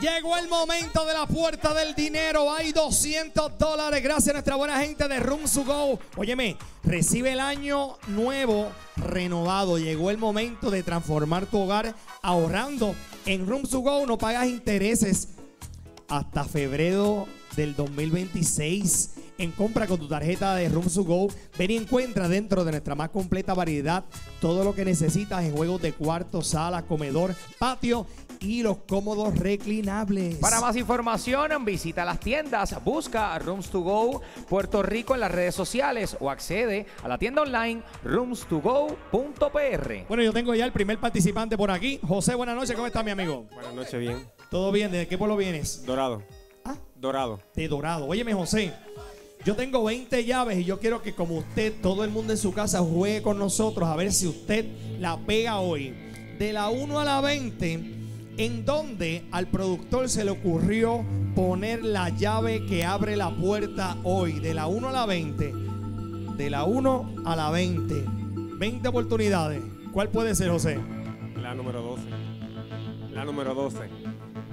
Llegó el momento de la puerta del dinero. Hay 200 dólares. Gracias a nuestra buena gente de Room to Go. Óyeme, recibe el año nuevo renovado. Llegó el momento de transformar tu hogar ahorrando. En Room to Go no pagas intereses hasta febrero del 2026 en compra con tu tarjeta de Room to Go. Ven y encuentra dentro de nuestra más completa variedad todo lo que necesitas en juegos de cuarto, sala, comedor, patio y los cómodos reclinables. Para más información, visita las tiendas, busca Rooms to Go Puerto Rico en las redes sociales o accede a la tienda online roomstogo.pr. Bueno, yo tengo ya el primer participante por aquí. José, buenas noches. ¿Cómo está mi amigo? Buenas noches, bien. ¿Todo bien? ¿De qué pueblo vienes? Dorado. Ah. Dorado. De Dorado. Óyeme, José. Yo tengo 20 llaves y yo quiero que como usted, todo el mundo en su casa juegue con nosotros a ver si usted la pega hoy. De la 1 a la 20, en donde al productor se le ocurrió poner la llave que abre la puerta hoy. De la 1 a la 20. De la 1 a la 20. 20 oportunidades. ¿Cuál puede ser, José? La número 12. La número 12.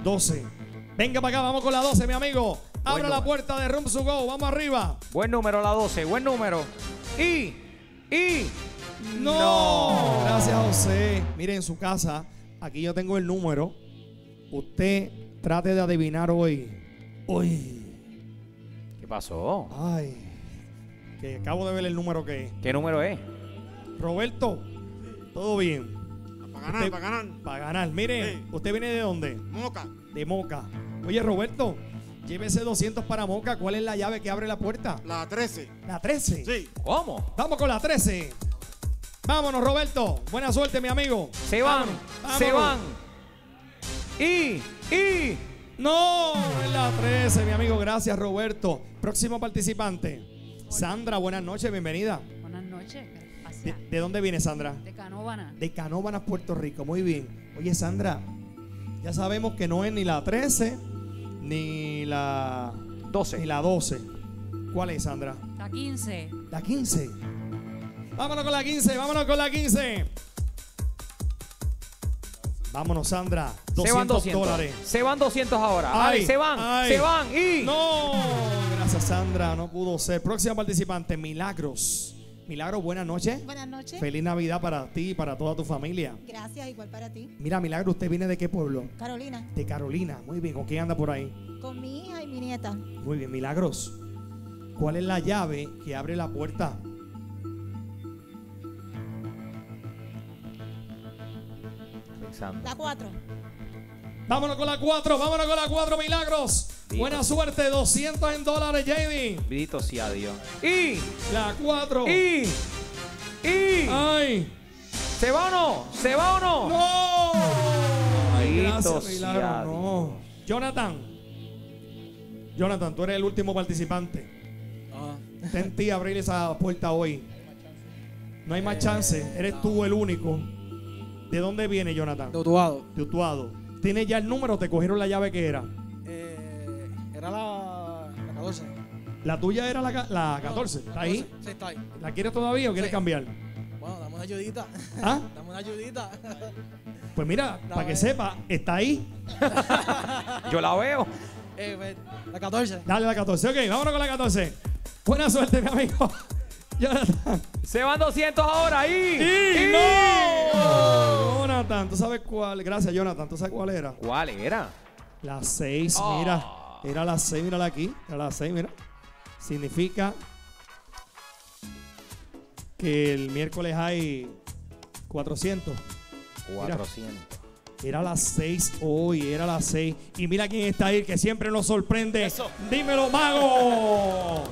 12. Venga para acá, vamos con la 12, mi amigo. Abra la puerta de Room to Go. Vamos arriba. Buen número la 12, buen número. Y, y, No. Gracias, José. Mire, en su casa, aquí yo tengo el número. Usted trate de adivinar hoy. Hoy. ¿Qué pasó? Ay. Que acabo de ver el número que es. ¿Qué número es? Roberto, todo bien. Para ganar, para ganar. Para ganar. Mire, Sí. ¿usted viene de dónde? Moca. De Moca. Oye, Roberto, llévese 200 para Moca. ¿Cuál es la llave que abre la puerta? La 13. La 13. Sí. ¿Cómo? Vamos con la 13. Vámonos, Roberto. Buena suerte, mi amigo. Se van, Vámonos, se van. Y, y, No, es la 13, mi amigo. Gracias, Roberto. Próximo participante. Sandra, buenas noches, bienvenida. Buenas noches. ¿De, dónde viene Sandra? De Canóvana. De Canóvanas, Puerto Rico. Muy bien. Oye, Sandra, ya sabemos que no es ni la 13 ni la, 12. ni la 12. ¿Cuál es, Sandra? La 15. La 15. Vámonos con la 15, vámonos con la 15. Vámonos, Sandra. 200, se van 200. dólares. Se van 200 ahora. Ay, Ay, se van, ay. se van. Y, No, gracias Sandra, no pudo ser. Próxima participante, Milagros. Milagros, buenas noches. Buenas noches. Feliz Navidad para ti y para toda tu familia. Gracias, igual para ti. Mira, Milagro, ¿usted viene de qué pueblo? Carolina, De Carolina. Muy bien, ¿con quién anda por ahí? con mi hija y mi nieta. Muy bien, Milagros. ¿Cuál es la llave que abre la puerta? Pensando. La 4. Vámonos con la 4, vámonos con la 4, Milagros. Buena suerte, 200 en dólares, JD. Bendito sea Dios. Y, La 4. y, y. ¡Ay! ¿Se va o no? ¿Se va o no? ¡No! Ay, Bendito gracias, Milagro. No. Jonathan. Jonathan, tú eres el último participante. Está en ti abrir esa puerta hoy. No hay más chance. Eres tú el único. ¿De dónde viene, Jonathan? De Utuado. De Utuado. ¿Tienes ya el número? ¿Te cogieron la llave que era? Eh, era la, la 14. La tuya era la, la 14. ¿Está ahí? Sí, está ahí. ¿La quieres todavía o quieres Sí. cambiar? Bueno, dame una ayudita. ¿Ah? Dame una ayudita. Pues mira, para que sepa, está ahí. Yo la veo. Eh, pues, la 14. Dale la 14. Ok, vámonos con la 14. Buena suerte, mi amigo. Jonathan. Se van 200 ahora. Y, ¡Y no! Jonathan, ¿tú sabes cuál? Gracias, Jonathan. ¿Tú sabes cuál era? ¿Cuál era? La 6, Ah. mira. Era la 6, mírala aquí. Era la 6, mira. Significa que el miércoles hay 400. 400. Era las 6 hoy, era las 6. Y mira quién está ahí, que siempre nos sorprende. Dímelo, mago.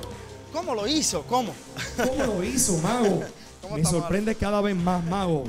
¿Cómo lo hizo? ¿Cómo? ¿Cómo lo hizo, mago? ¿Cómo Me sorprende cada vez más, mago.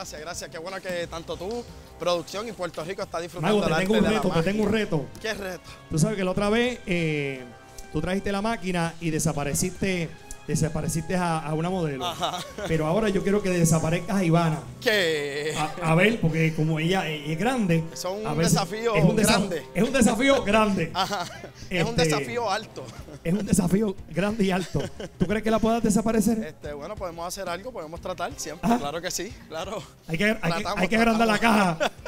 Gracias, gracias. Qué bueno que tanto tú, producción y Puerto Rico está disfrutando Mago, te tengo un reto, te tengo un reto. ¿Qué reto? Tú sabes que la otra vez eh, tú trajiste la máquina y desapareciste, desapareciste a, a una modelo. Ajá. Pero ahora yo quiero que desaparezcas a Ivana. Que A, ver, porque como ella es grande. Son un desafío es un grande. Es un desafío grande. Ajá. es un Este- desafío alto. Es un desafío grande y alto. ¿Tú crees que la puedas desaparecer? Este, bueno, podemos hacer algo, podemos tratar siempre. Ajá. Claro que sí, claro. Hay que, hay que, Tratamos, hay que agrandar la caja.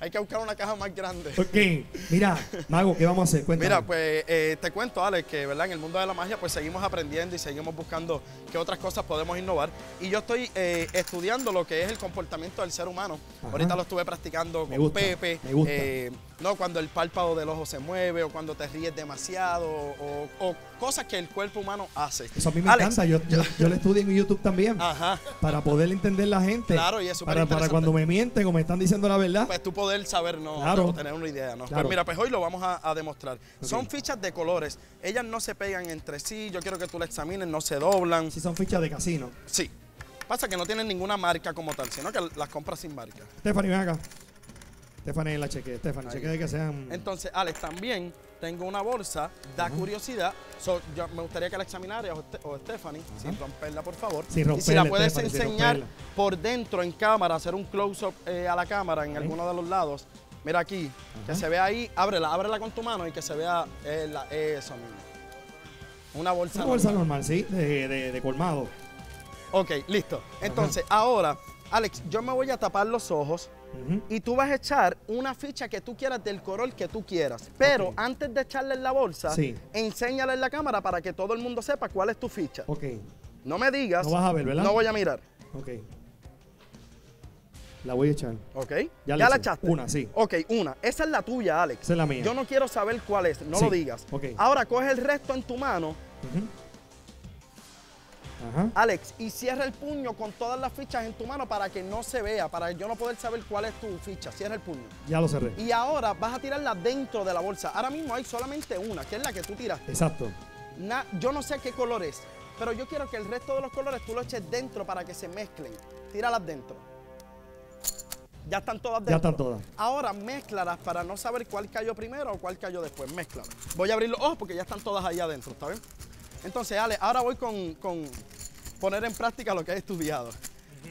Hay que buscar una caja más grande. Ok, mira, Mago, ¿qué vamos a hacer? Cuéntame. Mira, pues eh, te cuento, Alex, que ¿verdad? en el mundo de la magia pues seguimos aprendiendo y seguimos buscando qué otras cosas podemos innovar. Y yo estoy eh, estudiando lo que es el comportamiento del ser humano. Ajá. Ahorita lo estuve practicando Me con gusta, Pepe. me gusta. eh, no, cuando el párpado del ojo se mueve o cuando te ríes demasiado o, o cosas que el cuerpo humano hace. Eso a mí me Alex, encanta. Yo, yo, yo lo estudio en YouTube también. Ajá. Para poder entender la gente. Claro, y es para, para cuando me mienten o me están diciendo la verdad. Pues tú poder saber, no, Claro. o tener una idea, ¿no? Claro. Pues mira, pues hoy lo vamos a, a demostrar. Son fichas de colores. Ellas no se pegan entre sí. Yo quiero que tú la examines, no se doblan. Si son fichas de casino. Sí. Pasa que no tienen ninguna marca como tal, sino que las compras sin marca. Stephanie, ven acá. Stephanie la cheque. Stephanie, cheque de que sean. Entonces, Alex, también tengo una bolsa, da curiosidad. So, yo me gustaría que la examinaras o, Ste- o Stephanie, sin romperla, por favor. Sin y si la romperla, puedes Stephanie, enseñar romperla. por dentro en cámara, hacer un close-up eh, a la cámara en alguno de los lados. Mira aquí, que se vea ahí, ábrela, ábrela con tu mano y que se vea eh, la- eso mismo. Una bolsa. Una bolsa normal. normal, sí, de, de, de colmado. Ok, listo. Entonces, ahora, Alex, yo me voy a tapar los ojos y tú vas a echar una ficha que tú quieras del color que tú quieras. Pero antes de echarle en la bolsa, Sí. enséñala en la cámara para que todo el mundo sepa cuál es tu ficha. Ok, No me digas. No vas a ver, ¿verdad? No voy a mirar. ok. La voy a echar. ¿Ok? Ya ¿Ya, le la echaste? Una, sí. Ok, una. Esa es la tuya, Alex. Esa es la mía. Yo no quiero saber cuál es. No Sí, lo digas. ok. Ahora coge el resto en tu mano. Ajá. Alex, y cierra el puño con todas las fichas en tu mano para que no se vea, para yo no poder saber cuál es tu ficha. Cierra el puño. Ya lo cerré. Y ahora vas a tirarla dentro de la bolsa. Ahora mismo hay solamente una, que es la que tú tiraste. Exacto. Na- yo no sé qué color es, pero yo quiero que el resto de los colores tú lo eches dentro para que se mezclen. Tíralas dentro. Ya están todas dentro. Ya están todas. Ahora mézclalas para no saber cuál cayó primero o cuál cayó después. Mézclalas. Voy a abrir los ojos porque ya están todas ahí adentro, ¿está bien? Entonces, Alex, ahora voy con, con poner en práctica lo que he estudiado.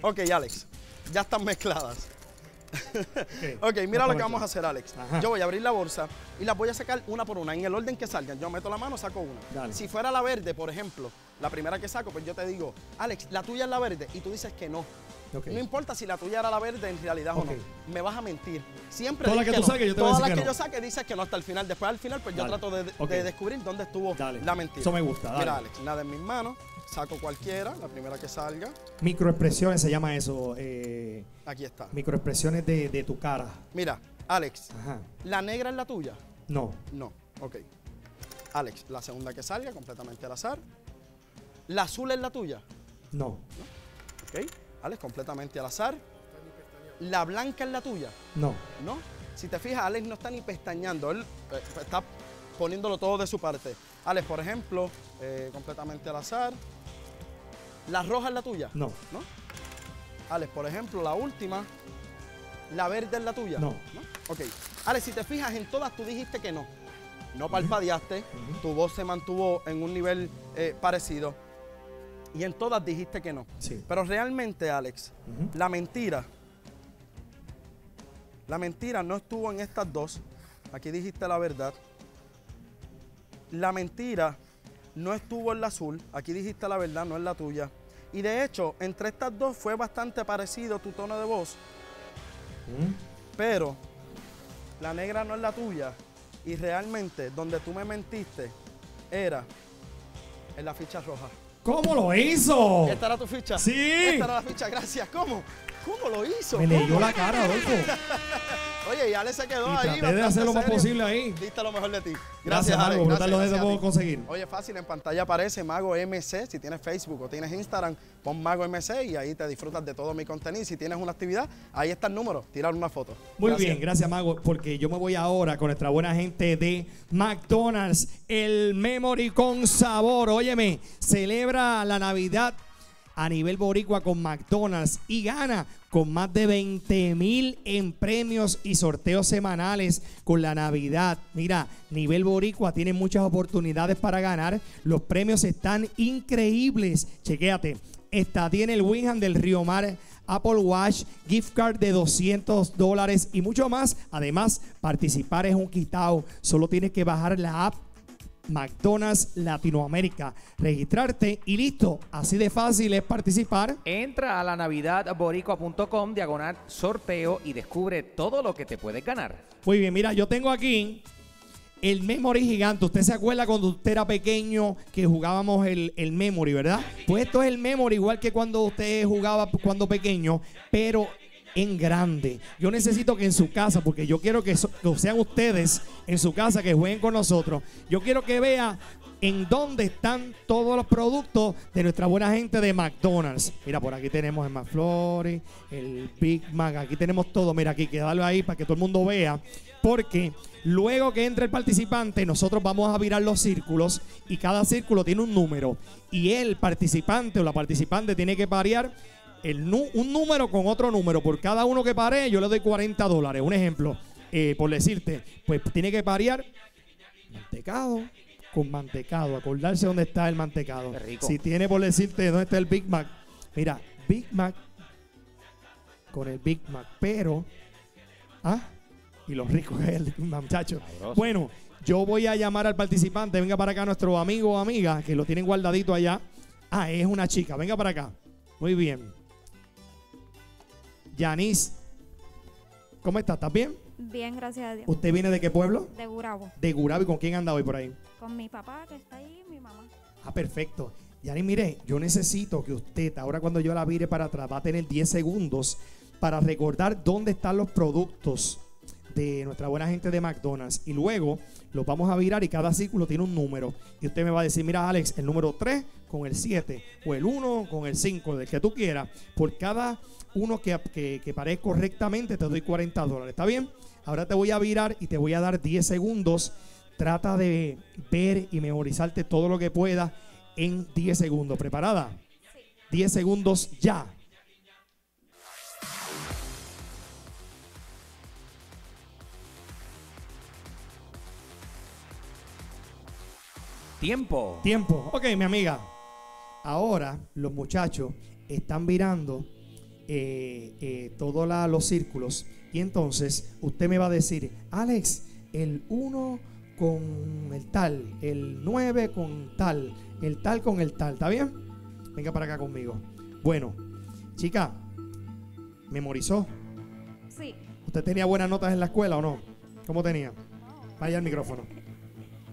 Ok, Alex, ya están mezcladas. Ok, mira lo que vamos a hacer, Alex. Ajá. Yo voy a abrir la bolsa y las voy a sacar una por una, en el orden que salgan. Yo meto la mano, saco una. Dale. Si fuera la verde, por ejemplo, la primera que saco, pues yo te digo, Alex, la tuya es la verde, y tú dices que no. No importa si la tuya era la verde en realidad o no. Me vas a mentir. Siempre Todas las que tú no. saques, yo te voy a Todas decir las que no. yo saque dices que no hasta el final. Después al final, pues yo trato de, descubrir dónde estuvo Dale. la mentira. Eso me gusta, dale. Mira, Alex, nada en mis manos. Saco cualquiera, la primera que salga. Microexpresiones se llama eso. eh, Aquí está. microexpresiones de, de tu cara. Mira, Alex, Ajá. ¿la negra es la tuya? No. No. Ok. Alex, la segunda que salga, completamente al azar. ¿La azul es la tuya? No. Ok. Alex, completamente al azar. ¿La blanca es la tuya? No. ¿No? Si te fijas, Alex no está ni pestañeando. Él eh, está poniéndolo todo de su parte. Alex, por ejemplo, eh, completamente al azar. ¿La roja es la tuya? No. ¿No? Alex, por ejemplo, la última. ¿La verde es la tuya? No. Ok. Alex, si te fijas, en todas tú dijiste que no. No parpadeaste, tu voz se mantuvo en un nivel eh, parecido. Y en todas dijiste que no. Sí. Pero realmente, Alex, la mentira, la mentira no estuvo en estas dos. Aquí dijiste la verdad. La mentira no estuvo en la azul. Aquí dijiste la verdad, no es la tuya. Y de hecho, entre estas dos fue bastante parecido tu tono de voz. Mm. Pero la negra no es la tuya. Y realmente, donde tú me mentiste, era en la ficha roja. ¿Cómo lo hizo? ¿Esta era tu ficha? Sí. Esta era la ficha, gracias. ¿Cómo? ¿Cómo lo hizo? Me leyó la cara, Adolfo. Oye, y Ale se quedó Y ahí. traté de hacer lo más posible ahí. Diste lo mejor de ti. Gracias, Gracias, Mago. Gracias, gracias a puedo conseguir. Oye, fácil, en pantalla aparece Mago MC. Si tienes Facebook o tienes Instagram, pon Mago MC y ahí te disfrutas de todo mi contenido. Si tienes una actividad, ahí está el número. Tirar una foto. Muy bien, gracias Mago, porque yo me voy ahora con nuestra buena gente de McDonald's, el Memory con sabor. Óyeme, celebra la Navidad a nivel boricua con McDonald's y gana con más de 20 mil en premios y sorteos semanales con la Navidad. Mira, nivel boricua tiene muchas oportunidades para ganar. Los premios están increíbles. Chequéate. Esta tiene el Winham del Río Mar. Apple Watch, gift card de 200 dólares y mucho más. Además, participar es un quitado. Solo tienes que bajar la app McDonald's Latinoamérica, registrarte y listo. Así de fácil es participar. Entra a la navidadboricua.com, diagonal sorteo y descubre todo lo que te puedes ganar. Muy bien, mira, yo tengo aquí el Memory gigante. ¿Usted se acuerda cuando usted era pequeño que jugábamos el, el Memory, verdad? Pues esto es el Memory, igual que cuando usted jugaba cuando pequeño, pero en grande. Yo necesito que en su casa, porque yo quiero que, sean ustedes en su casa que jueguen con nosotros. Yo quiero que vea en dónde están todos los productos de nuestra buena gente de McDonald's. Mira, por aquí tenemos el McFlurry, el Big Mac, aquí tenemos todo. Mira, aquí quedarlo ahí para que todo el mundo vea. Porque luego que entre el participante, nosotros vamos a virar los círculos y cada círculo tiene un número. Y el participante o la participante tiene que parear el un número con otro número. Por cada uno que pare, yo le doy 40 dólares. Un ejemplo, eh, por decirte, pues tiene que parear mantecado con mantecado. Acordarse dónde está el mantecado. Si tiene por decirte dónde está el Big Mac. Mira, Big Mac con el Big Mac, pero. ¿Ah? Y lo rico que es el Big Mac, muchacho. Bueno, yo voy a llamar al participante. Venga para acá, nuestro amigo o amiga, que lo tienen guardadito allá. Ah, es una chica. Venga para acá. Muy bien. Yanis, ¿cómo está? ¿Estás bien? Bien, gracias a Dios. ¿Usted viene de qué pueblo? De Gurabo. De Gurabi. ¿Con quién anda hoy por ahí? Con mi papá que está ahí, mi mamá. Ah, perfecto. Yanis, mire, yo necesito que usted, ahora cuando yo la vire para atrás, va a tener 10 segundos para recordar dónde están los productos de nuestra buena gente de McDonald's. Y luego los vamos a virar y cada círculo tiene un número. Y usted me va a decir, mira Alex, el número 3 con el 7 o el 1 con el 5, del que tú quieras. Por cada uno que, que, que pare correctamente te doy 40 dólares. ¿Está bien? Ahora te voy a virar y te voy a dar 10 segundos. Trata de ver y memorizarte todo lo que puedas en 10 segundos. ¿Preparada? 10 segundos ya. Tiempo. Tiempo. Ok, mi amiga. Ahora los muchachos están virando eh, eh, todos los círculos. Y entonces usted me va a decir, Alex, el 1 con el tal, el 9 con tal, el tal con el tal. ¿Está bien? Venga para acá conmigo. Bueno, chica, memorizó. Sí. ¿Usted tenía buenas notas en la escuela o no? ¿Cómo tenía? Vaya al micrófono.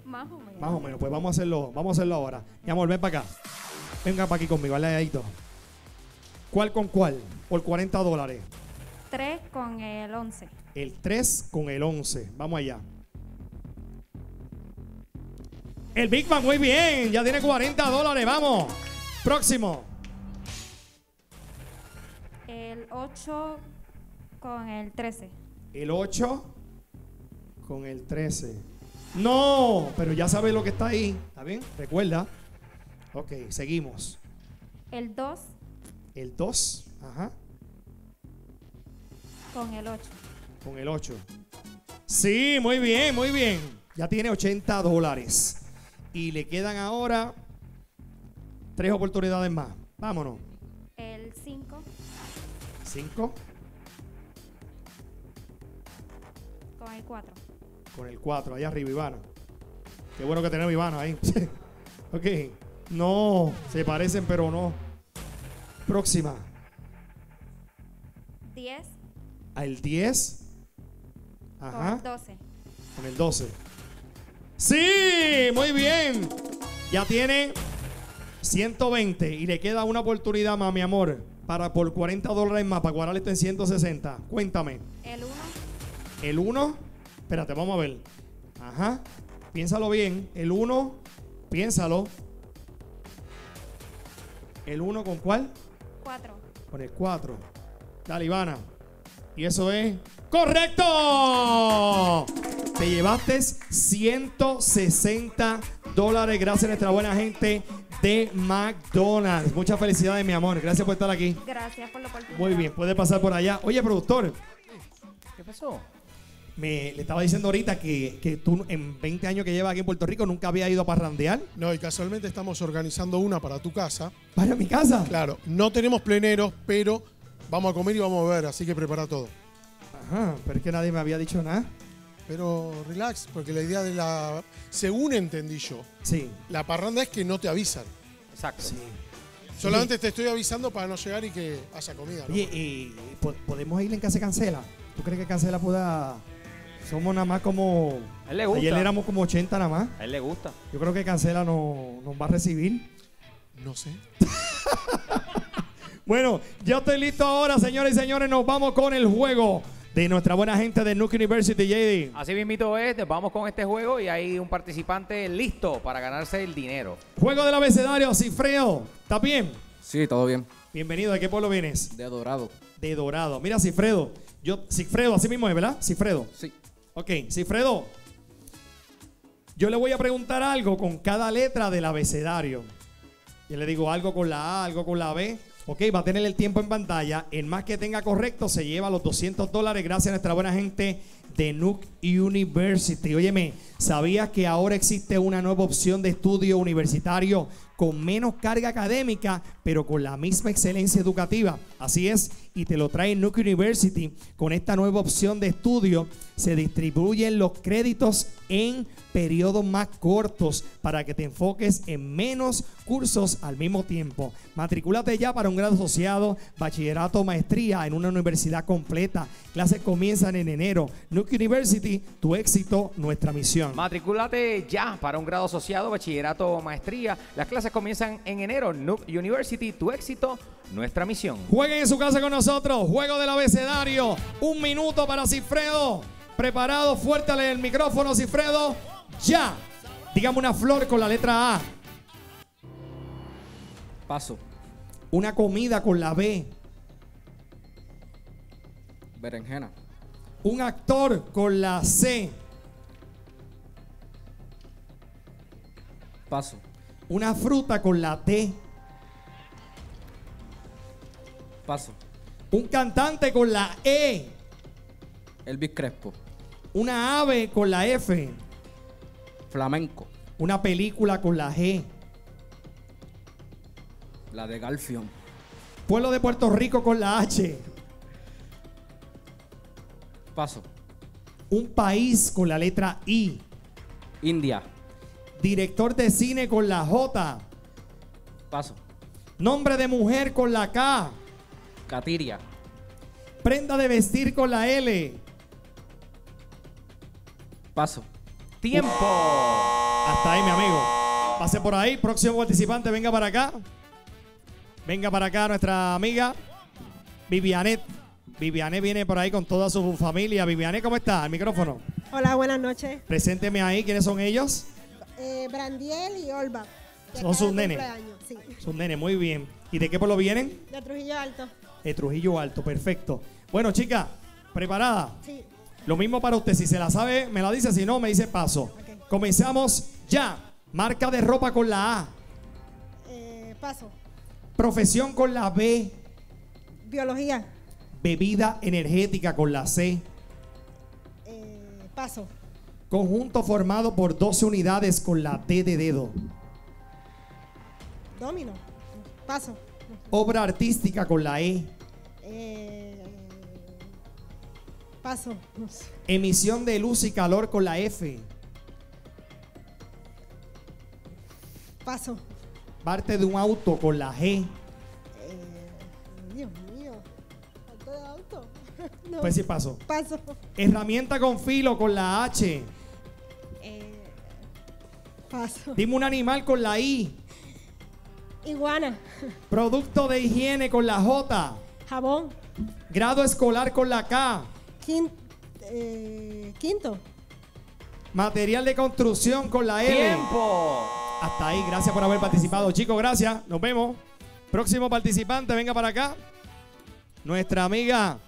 Más o menos. Más o menos, pues vamos a hacerlo, vamos a hacerlo ahora. Mi amor, ven para acá. Venga para aquí conmigo, al ladito. ¿Cuál con cuál? Por 40 dólares. 3 con el 11. El 3 con el 11. Vamos allá. El Big Bang, muy bien. Ya tiene 40 dólares. Vamos. Próximo. El 8 con el 13. El 8 con el 13. No, pero ya sabes lo que está ahí. ¿Está bien? Recuerda. Ok, seguimos. El 2 El 2. Ajá. con el 8. Con el 8. Sí, muy bien, muy bien. Ya tiene 80 dólares. Y le quedan ahora tres oportunidades más. Vámonos. El 5 5 con el 4. Con el 4. Allá arriba, Ivana. Qué bueno que tenemos Ivana ahí. ok. No, se parecen, pero no. Próxima. 10 Al 10. con Ajá. el 12. Con el 12. Sí, muy bien. Ya tiene 120 y le queda una oportunidad más, mi amor, para por 40 dólares más, para guardar esto en 160. Cuéntame. El 1 El 1, espérate, vamos a ver. Ajá, piénsalo bien. El 1, piénsalo. El 1 con cuál? 4. Con el 4. Dale, Ivana. Y eso es correcto. Te llevaste 160 dólares gracias a nuestra buena gente de McDonald's. Muchas felicidades, mi amor. Gracias por estar aquí. Gracias por la oportunidad. Muy bien, puede pasar por allá. Oye, productor, ¿Qué pasó? Me le estaba diciendo ahorita que, que tú en 20 años que llevas aquí en Puerto Rico nunca había ido a parrandear. No, y casualmente estamos organizando una para tu casa. Para mi casa. Claro, no tenemos pleneros, pero vamos a comer y vamos a beber, así que prepara todo. Ajá, pero es que nadie me había dicho nada. Pero relax, porque la idea de la... Según entendí yo, Sí, la parranda es que no te avisan. Exacto. sí. Solamente te estoy avisando para no llegar y que haya comida. ¿no? Oye, ¿y po- ¿podemos ir en casa Cancela? ¿Tú crees que Cancela pueda...? Somos nada más como... A él le gusta. Ayer éramos como 80 nada más. A él le gusta. Yo creo que Cancela no- nos va a recibir. No sé. Bueno, yo estoy listo ahora, señores y señores. Nos vamos con el juego de nuestra buena gente de Nuke University, JD. Así mismito es, vamos con este juego y hay un participante listo para ganarse el dinero. Juego del abecedario, Cifreo. ¿Estás bien? Sí, todo bien. Bienvenido. ¿De qué pueblo vienes? De Dorado. De Dorado. Mira, Cifredo. Yo, Cifredo, así mismo es, ¿verdad? Cifredo. Sí. Ok, Cifredo. Yo le voy a preguntar algo con cada letra del abecedario. Yo le digo algo con la A, algo con la B. Ok, va a tener el tiempo en pantalla. El más que tenga correcto se lleva los 200 dólares gracias a nuestra buena gente de Nuke University. Óyeme, ¿sabías que ahora existe una nueva opción de estudio universitario con menos carga académica, pero con la misma excelencia educativa? Así es, y te lo trae Nuke University. Con esta nueva opción de estudio se distribuyen los créditos en periodos más cortos para que te enfoques en menos cursos al mismo tiempo. Matricúlate ya para un grado asociado, bachillerato o maestría en una universidad completa. Clases comienzan en enero. Nuke University, tu éxito, nuestra misión. Matricúlate ya para un grado asociado, bachillerato o maestría. Las clases comienzan en enero. Nuke University, tu éxito, nuestra misión. Jueguen en su casa con nosotros. Juego del abecedario. Un minuto para Cifredo. Preparado, fuerte el micrófono, Cifredo. Ya. Dígame una flor con la letra A. Paso. Una comida con la B. Berenjena. Un actor con la C. Paso. Una fruta con la T. Paso. Un cantante con la E. Elvis Crespo. Una ave con la F. Flamenco. Una película con la G. La de Galfion. Pueblo de Puerto Rico con la H. Paso. Un país con la letra I. India. Director de cine con la J. Paso. Nombre de mujer con la K. Catiria. Prenda de vestir con la L. Paso. Tiempo. Hasta ahí, mi amigo. Pase por ahí. Próximo participante, venga para acá. Venga para acá nuestra amiga Vivianet. Vivianet viene por ahí con toda su familia. Vivianet, ¿cómo está? Al micrófono. Hola, buenas noches. Presénteme ahí. ¿Quiénes son ellos? Eh, Brandiel y Olva. Son sus nenes. Sí, Son nene, muy bien. ¿Y de qué pueblo vienen? de Trujillo Alto. De Trujillo Alto, perfecto. Bueno, chica, ¿preparada? Sí. Lo mismo para usted. Si se la sabe, me la dice. Si no, me dice paso. Comenzamos ya. Marca de ropa con la A. Eh, paso. Profesión con la B. Biología. Bebida energética con la C. Eh, paso. Conjunto formado por 12 unidades con la D de dedo. Domino. Paso. Obra artística con la E. Eh, paso. No sé. Emisión de luz y calor con la F. Paso. Parte de un auto con la G. Eh, Dios mío. Auto de auto. No. Pues sí, paso. Paso. Herramienta con filo con la H. Eh, paso. Dime un animal con la I. Iguana. Producto de higiene con la J. Jabón. Grado escolar con la K. Eh, quinto. Material de construcción con la L. Tiempo. Hasta ahí, gracias por haber participado. Chicos, gracias. Nos vemos. Próximo participante, venga para acá. Nuestra amiga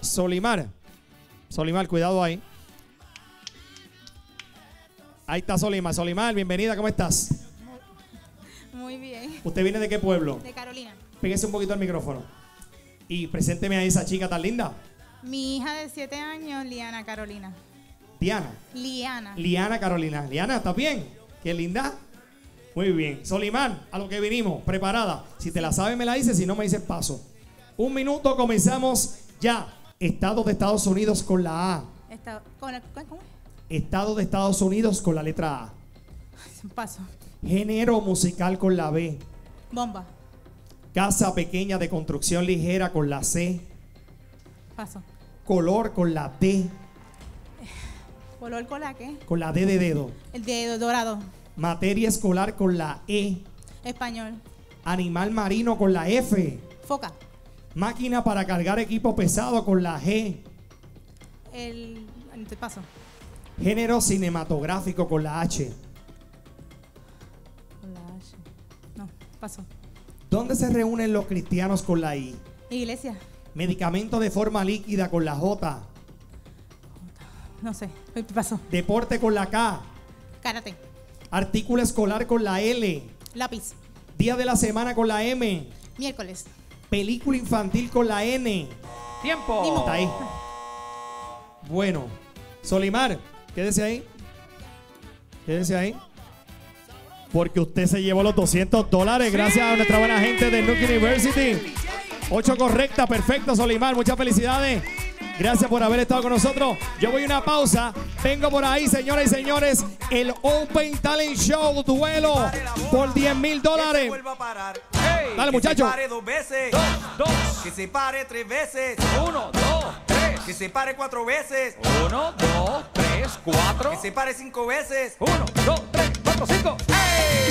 Solimar. Solimar, cuidado ahí. Ahí está Solimar. Solimar, bienvenida, ¿cómo estás? Muy bien. ¿Usted viene de qué pueblo? De Carolina. Pégese un poquito al micrófono. Y presénteme a esa chica tan linda. Mi hija de 7 años, Liana Carolina. Diana. Liana. Liana Carolina. Liana, ¿estás bien? Qué linda. Muy bien. Solimán, a lo que vinimos, preparada. Si te la sabes, me la dices, si no, me dices paso. Un minuto, comenzamos ya. Estado de Estados Unidos con la A. Con el- ¿Cómo? Estado de Estados Unidos con la letra A. Paso. Género musical con la B. Bomba. Casa pequeña de construcción ligera con la C. Paso. Color con la D. Color con la qué? Con la D de dedo. El de dorado. Materia escolar con la E. Español. Animal marino con la F. Foca. Máquina para cargar equipo pesado con la G. El. el paso. Género cinematográfico con la H. Con la H. No, paso. ¿Dónde se reúnen los cristianos con la I? Iglesia. Medicamento de forma líquida con la J. No sé. Paso. Deporte con la K. Karate. Artículo escolar con la L. Lápiz. Día de la semana con la M. Miércoles. Película infantil con la N. Tiempo. Está ahí. Bueno. Solimar, quédese ahí. Quédese ahí. Porque usted se llevó los 200 dólares gracias a nuestra buena gente de Nuke University. 8 correcta, perfecto, Solimar. Muchas felicidades. Gracias por haber estado con nosotros. Yo voy a una pausa. Vengo por ahí, señoras y señores. El Open Talent Show duelo por 10 mil dólares. Dale, muchacho. Que se pare dos veces. Dos. Que se pare tres veces. Uno, dos, tres. Que se pare cuatro veces. Uno, dos, tres, cuatro. Que se pare cinco veces. Uno, dos, tres, cinco. ¡Ey!